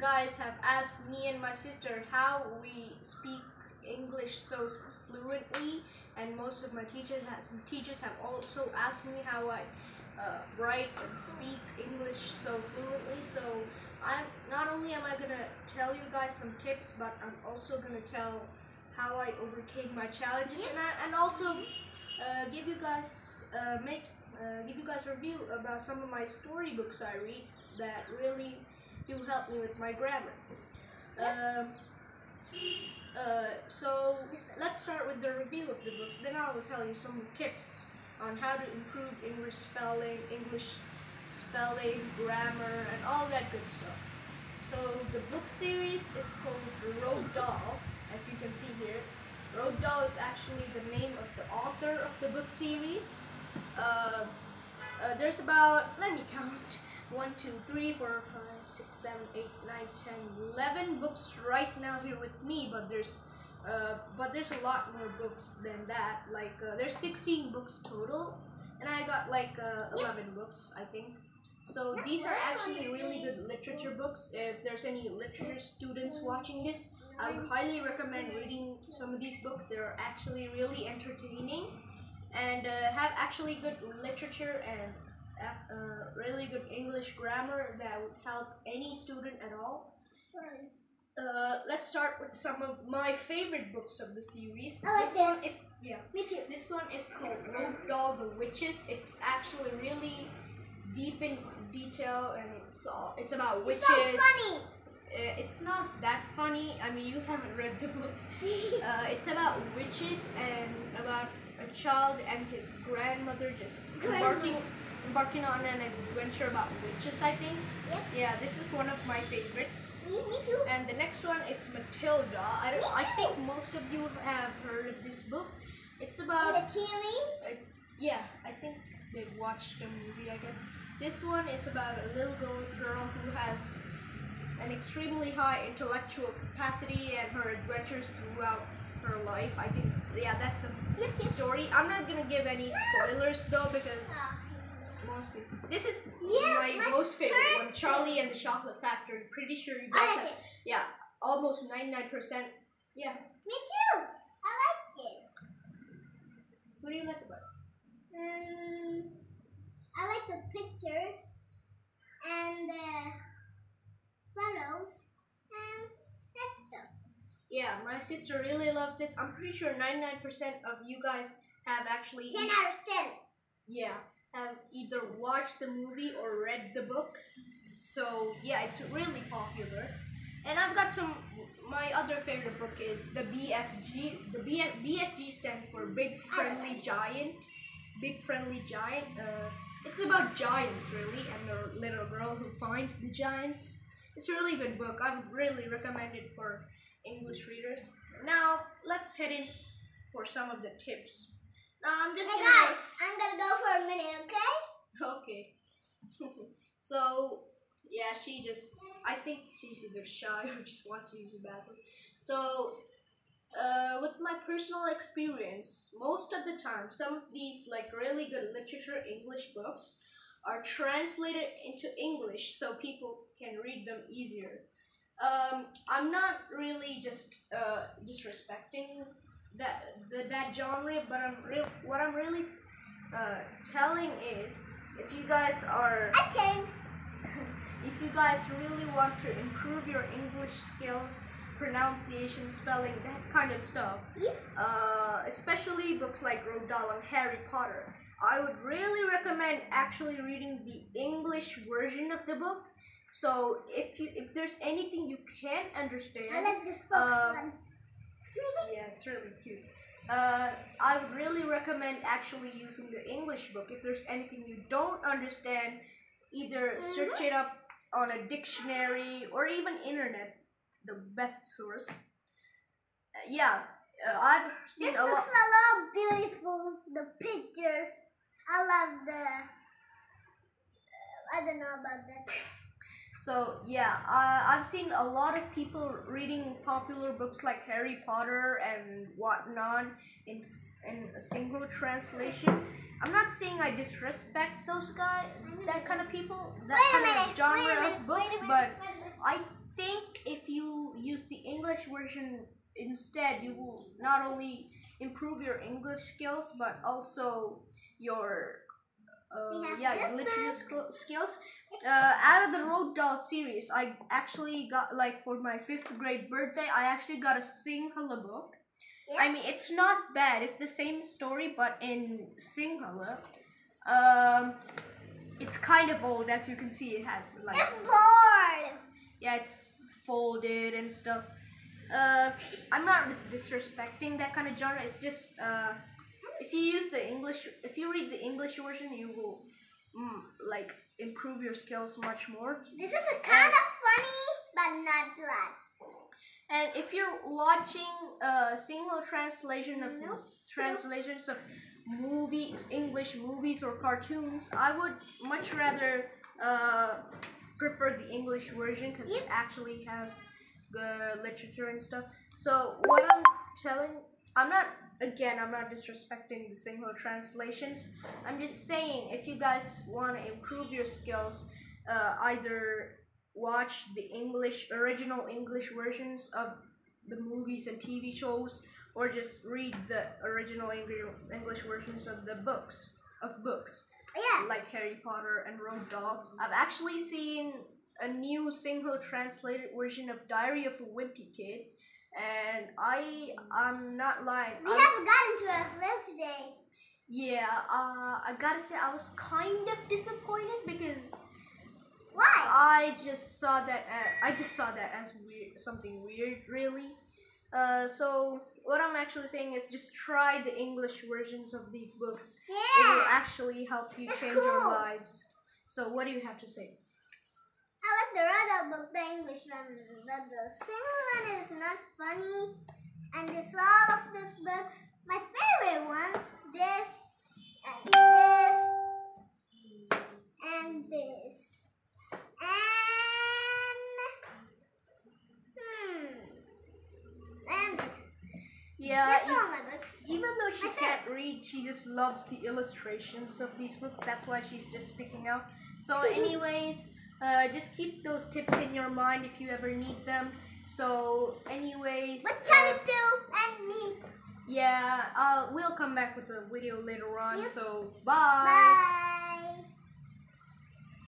guys have asked me and my sister how we speak English so fluently, and most of my teachers has teachers have also asked me how I uh, write and speak English so fluently. So I'm not only am I gonna tell you guys some tips, but I'm also gonna tell how I overcame my challenges, and I, and also uh, give you guys uh, make uh, give you guys a review about some of my storybooks I read that really do help me with my grammar. Um, uh, so let's start with the review of the books. Then I will tell you some tips on how to improve English spelling, English spelling, grammar, and all that good stuff. So the book series is called Roald Dahl, as you can see here. Roald Dahl is actually the name of the author of the book series. Uh, uh, there's about, let me count, 1, 2, 3, 4, 5, 6, 7, 8, 9, 10, 11 books right now here with me, but there's uh, but there's a lot more books than that. Like uh, there's 16 books total, and I got like uh, 11 books, I think. So these are actually really good literature books. If there's any literature students watching this, I would highly recommend reading some of these books. They're actually really entertaining and uh, have actually good literature and uh, uh, really good English grammar that would help any student at all. Uh, let's start with some of my favorite books of the series. I like this one is yeah. Me too. This one is called Roald Dahl the Witches. It's actually really deep in detail and it's all it's about witches. It's so funny. Uh, it's not that funny. I mean, you haven't read the book. Uh, it's about witches and about a child and his grandmother just embarking embarking on an adventure about witches. I think. Yep. Yeah, this is one of my favorites. Me, me too. And the next one is Matilda. I don't. Me I think most of you have heard of this book. It's about the TV. uh, yeah, I think they watched the movie, I guess. This one is about a little girl, girl who has an extremely high intellectual capacity and her adventures throughout her life. I think, yeah, that's the Yep, yep. story. I'm not gonna give any spoilers though because Ah, most people. This is Yes, my my most favorite one, Charlie and the Chocolate Factory. Pretty sure you guys like have, it. yeah, almost 99%. Yeah. Me too. I like it. What do you like about it? Um, I like the pictures and the photos and that stuff. Yeah, my sister really loves this. I'm pretty sure 99% of you guys have actually Ten out of ten. yeah, have either watched the movie or read the book. So, yeah, it's really popular. And I've got some my other favorite book is the BFG. The BF, BFG stands for Big Friendly Giant. Big Friendly Giant. Uh, it's about giants really and the little girl who finds the giants. It's a really good book. I would really recommend it for English readers. Now, let's head in for some of the tips. Now, I'm just Hey gonna- guys, I'm gonna go for a minute, okay? Okay. so yeah, she just I think she's either shy or just wants to use the bathroom. So uh, with my personal experience, most of the time, some of these like really good literature English books are translated into English so people can read them easier. Um, I'm not really just uh, disrespecting that the, that genre, but I'm real. What I'm really uh, telling is, if you guys are I came. if you guys really want to improve your English skills, pronunciation, spelling, that kind of stuff, Yep. uh, especially books like Roald Dahl and Harry Potter, I would really recommend actually reading the English version of the book. So if you if there's anything you can't understand, I like this fox Uh, one. Yeah, it's really cute. Uh, I would really recommend actually using the English book. If there's anything you don't understand, either search it up on a dictionary or even internet, the best source. Uh, yeah, uh, I've seen This a lot. This looks a lot beautiful. The pictures. I love the. I don't know about that. So yeah, uh, I've seen a lot of people reading popular books like Harry Potter and whatnot in in a Sinhala translation. I'm not saying I disrespect those guys, that kind of people, that Wait kind minute, of genre a of books, minute, but minute. I think if you use the English version instead, you will not only improve your English skills but also your uh, yeah this your literature book. sk- skills. Uh, out of the Roald Dahl series, I actually got like for my fifth grade birthday, I actually got a Sinhala book. I mean, it's not bad. It's the same story, but in Sinhala. Um, it's kind of old, as you can see. It has like It's bored. yeah, it's folded and stuff. Uh, I'm not dis- disrespecting that kind of genre. It's just uh, if you use the English, if you read the English version, you will mm, like improve your skills much more. This is a kind of funny, but not bad. And if you're watching a Sinhala translation of translations of movies, English movies or cartoons, I would much rather uh, prefer the English version because it actually has the literature and stuff. So what I'm telling, I'm not again, I'm not disrespecting the Sinhala translations. I'm just saying if you guys want to improve your skills, uh, either watch the English original English versions of the movies and TV shows, or just read the original Engli- English versions of the books of books Yeah. like Harry Potter and Roald Dahl. I've actually seen a new Sinhala translated version of Diary of a Wimpy Kid, and I I'm not lying. We I have gotten to our film today. yeah, uh, I gotta say I was kind of disappointed because Why? I just saw that as, I just saw that as weird, something weird, really. Uh, so what I'm actually saying is just try the English versions of these books. Yeah. It will actually help you change your cool. lives. So what do you have to say? Like the other book, the English one, but the Sinhala one is not funny. And this all of these books, my favorite ones, this and this and this and hmm and this. Yeah, That's all my books. even though she My can't read, she just loves the illustrations of these books. That's why she's just picking out. So, anyways, uh, just keep those tips in your mind if you ever need them. So, anyways, uh, Charlie too and me. yeah, uh, we'll come back with a video later on. Yep. So, Bye.